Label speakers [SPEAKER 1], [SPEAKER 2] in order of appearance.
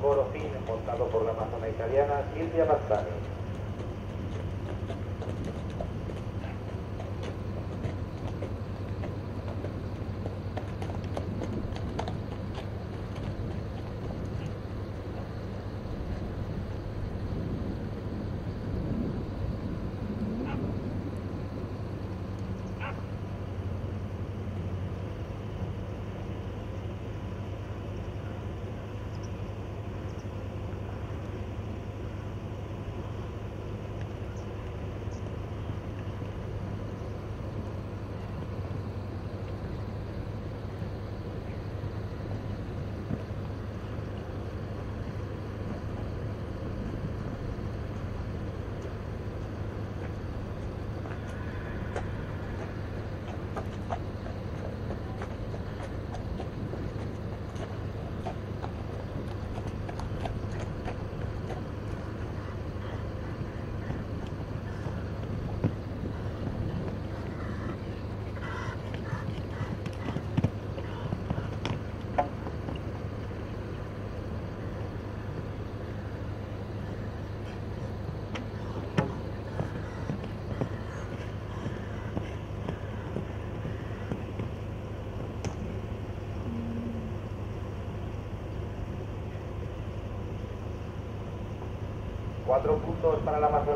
[SPEAKER 1] Coro fin montado por la amazona italiana Silvia Mazzani. Cuatro puntos para la Amazonía.